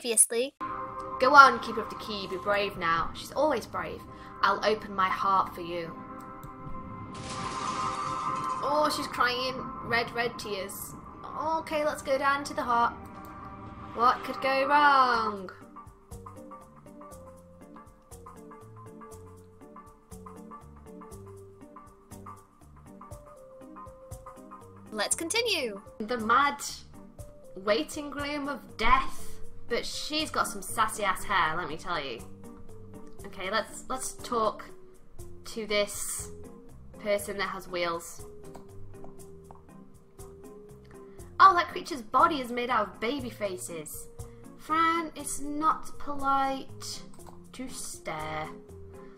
previously. Go on, Keeper of the Key, be brave now. She's always brave. I'll open my heart for you. Oh, she's crying. Red, red tears. Okay, let's go down to the heart. What could go wrong? Let's continue. The mad waiting room of death. But she's got some sassy ass hair, let me tell you. Okay, let's let's talk to this person that has wheels. Oh, that creature's body is made out of baby faces. Fran, it's not polite to stare.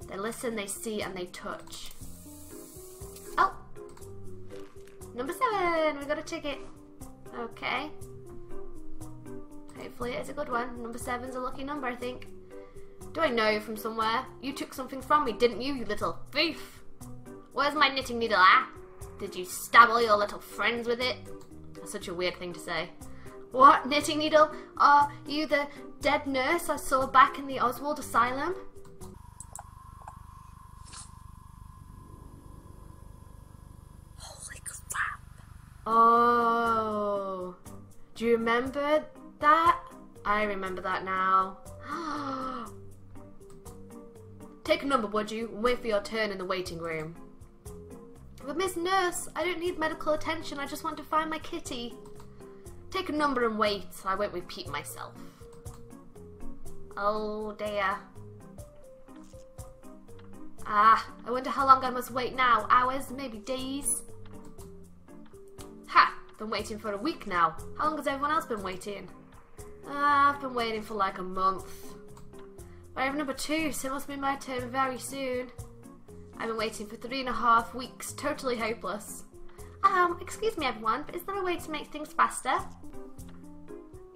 They listen, they see, and they touch. Oh! Number seven! We got a ticket. Okay. Hopefully it's a good one. Number seven's a lucky number, I think. Do I know you from somewhere? You took something from me, didn't you, you little thief? Where's my knitting needle, ah? Did you stab all your little friends with it? That's such a weird thing to say. What, knitting needle? Are you the dead nurse I saw back in the Oswald Asylum? Holy crap. Oh. Do you remember that? I remember that now. Take a number, would you, and wait for your turn in the waiting room. But Miss Nurse, I don't need medical attention, I just want to find my kitty. Take a number and wait, I won't repeat myself. Oh dear. Ah, I wonder how long I must wait now. Hours, maybe days. Ha! Been waiting for a week now. How long has everyone else been waiting? Ah, I've been waiting for like a month. I have number two, so it must be my turn very soon. I've been waiting for three and a half weeks, totally hopeless. Um, excuse me everyone, but is there a way to make things faster?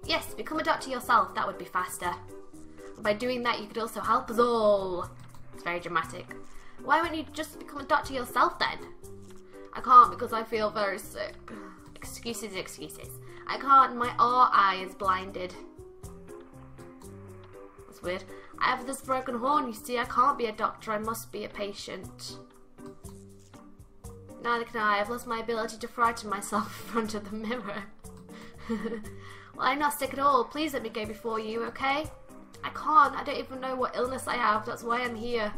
Yes, become a doctor yourself, that would be faster. And by doing that you could also help us all. It's very dramatic. Why won't you just become a doctor yourself then? I can't because I feel very sick. Excuses, excuses. I can't, my R eye is blinded. That's weird. I have this broken horn, you see, I can't be a doctor, I must be a patient. Neither can I, I've lost my ability to frighten myself in front of the mirror. well, I'm not sick at all, please let me go before you, okay? I can't, I don't even know what illness I have, that's why I'm here.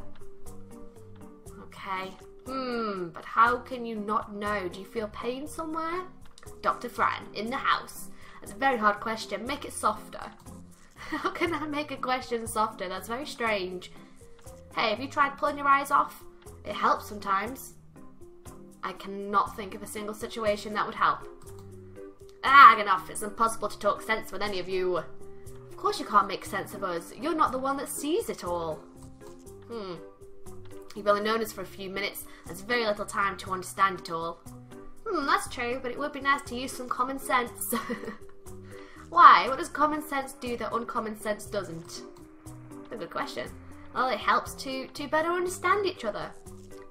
Okay. Hmm, but how can you not know? Do you feel pain somewhere? Dr. Fran, in the house. That's a very hard question. Make it softer. How can I make a question softer? That's very strange. Hey, have you tried pulling your eyes off? It helps sometimes. I cannot think of a single situation that would help. Ah, enough. It's impossible to talk sense with any of you. Of course you can't make sense of us. You're not the one that sees it all. Hmm. You've only known us for a few minutes. There's very little time to understand it all. Hmm, that's true, but it would be nice to use some common sense. Why? What does common sense do that uncommon sense doesn't? That's A good question. Well, it helps to, to better understand each other.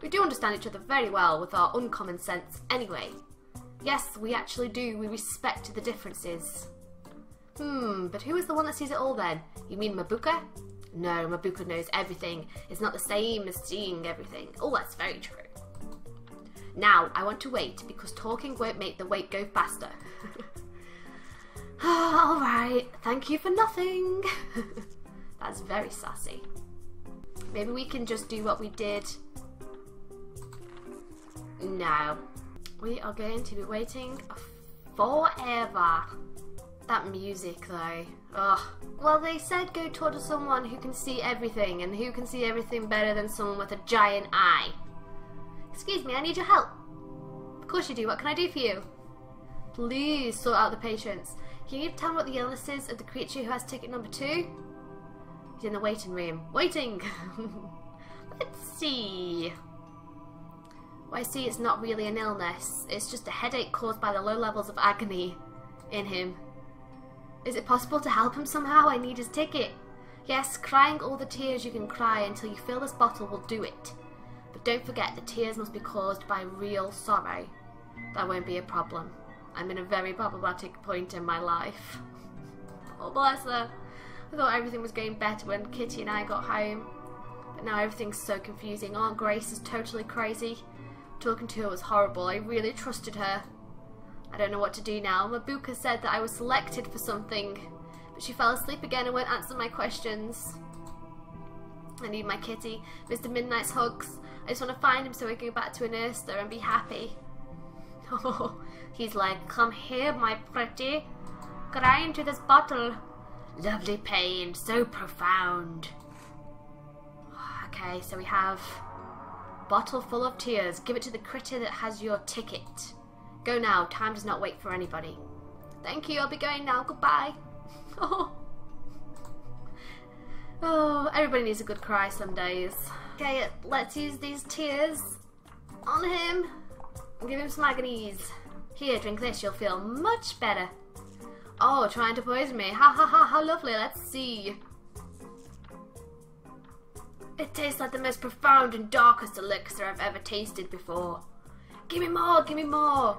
We do understand each other very well with our uncommon sense anyway. Yes, we actually do. We respect the differences. Hmm, but who is the one that sees it all then? You mean Mabuka? No, Mabuka knows everything. It's not the same as seeing everything. Oh, that's very true. Now, I want to wait because talking won't make the wait go faster. Ah, Alright, thank you for nothing. That's very sassy. Maybe we can just do what we did. No. We are going to be waiting forever. That music though. Ugh. Well, they said go talk to someone who can see everything, and who can see everything better than someone with a giant eye. Excuse me, I need your help. Of course you do. What can I do for you? Please sort out the patients. Can you tell me what the illness is of the creature who has ticket number two? He's in the waiting room. Waiting! Let's see. Well, I see it's not really an illness. It's just a headache caused by the low levels of agony in him. Is it possible to help him somehow? I need his ticket. Yes, crying all the tears you can cry until you fill this bottle will do it. But don't forget the tears must be caused by real sorrow. That won't be a problem. I'm in a very problematic point in my life. Oh, bless her. I thought everything was going better when Kitty and I got home. But now everything's so confusing. Aunt Grace is totally crazy. Talking to her was horrible. I really trusted her. I don't know what to do now. Mabuka said that I was selected for something, but she fell asleep again and won't answer my questions. I need my kitty. Mr. Midnight's hugs. I just want to find him so we can go back to Anursta and be happy. Oh, he's like, come here, my pretty. Cry into this bottle. Lovely pain, so profound. Okay, so we have bottle full of tears. Give it to the critter that has your ticket. Go now. Time does not wait for anybody. Thank you. I'll be going now. Goodbye. Oh, Oh. Everybody needs a good cry some days. Okay, let's use these tears on him. Give him some agonies. Here, drink this. You'll feel much better. Oh, trying to poison me. Ha ha ha, how lovely. Let's see. It tastes like the most profound and darkest elixir I've ever tasted before. Give me more, give me more.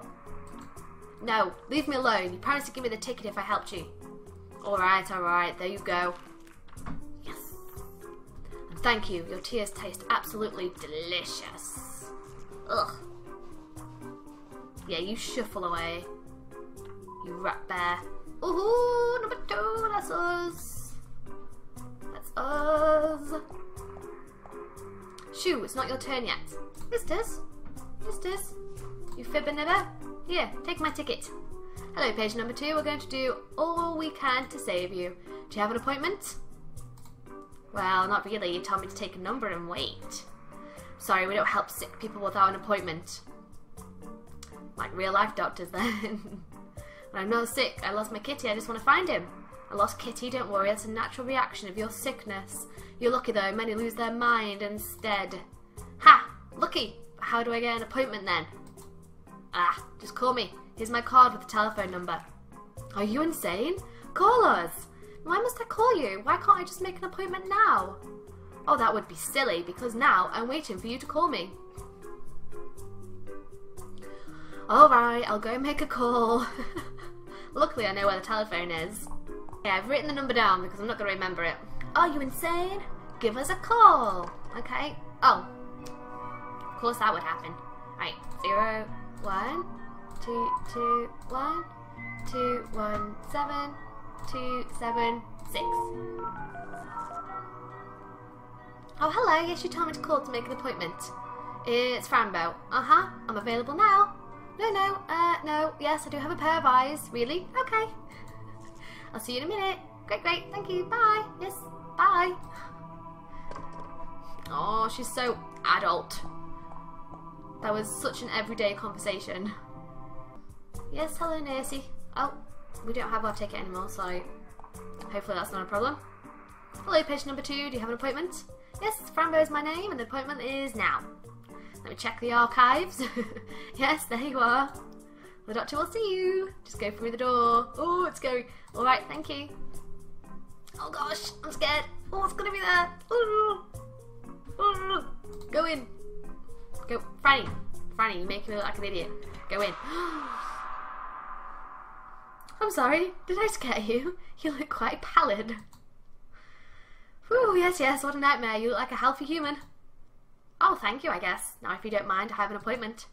No, leave me alone. You promised to give me the ticket if I helped you. Alright, alright, there you go. Thank you. Your tears taste absolutely delicious. Ugh. Yeah, you shuffle away. You rat bear. Ooh, number two, that's us. That's us. Shoo, it's not your turn yet. It is. Yes, it is. You fibbing nibber? Here, take my ticket. Hello, page number two. We're going to do all we can to save you. Do you have an appointment? Well, not really. You told me to take a number and wait. Sorry, we don't help sick people without an appointment. Like real life doctors then. when I'm not sick, I lost my kitty, I just want to find him. I lost Kitty, don't worry, that's a natural reaction of your sickness. You're lucky though, many lose their mind instead. Ha! Lucky! How do I get an appointment then? Ah, just call me. Here's my card with the telephone number. Are you insane? Call us! Why must I call you? Why can't I just make an appointment now? Oh, that would be silly, because now I'm waiting for you to call me. Alright, I'll go make a call. Luckily, I know where the telephone is. Yeah, I've written the number down because I'm not going to remember it. Are you insane? Give us a call. Okay. Oh. Of course that would happen. Right. Zero, one, two, two, one, two, one, seven, two, seven, six. Oh, hello. Yes, you told me to call to make an appointment. It's Fran Bow. Uh-huh. I'm available now. No, no, uh, no. Yes, I do have a pair of eyes. Really? Okay. I'll see you in a minute. Great, great. Thank you. Bye. Yes. Bye. Oh, she's so adult. That was such an everyday conversation. Yes, hello, Nancy. Oh, we don't have our ticket anymore, so hopefully that's not a problem. Hello, patient number two. Do you have an appointment? Yes, Fran Bow is my name, and the appointment is now. Let me check the archives. yes, there you are. The doctor will see you. Just go through the door. Oh, it's going. All right, thank you. Oh gosh, I'm scared. Oh, it's gonna be there. Ooh. Ooh. Go in. Go, Franny. Franny, you're making me look like an idiot. Go in. Oh, I'm sorry. Did I scare you? You look quite pallid. Whew, yes, yes, what a nightmare. You look like a healthy human. Oh, thank you, I guess. Now, if you don't mind, I have an appointment.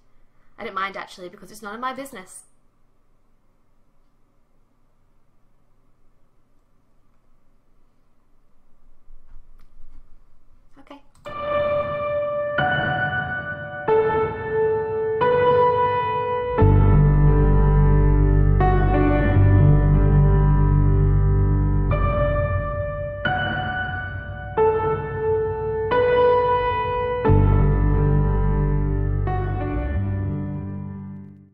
I don't mind, actually, because it's none of my business.